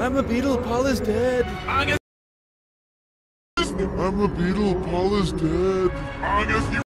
I'm a beetle. Paul is dead. I'm a beetle. Paul is dead.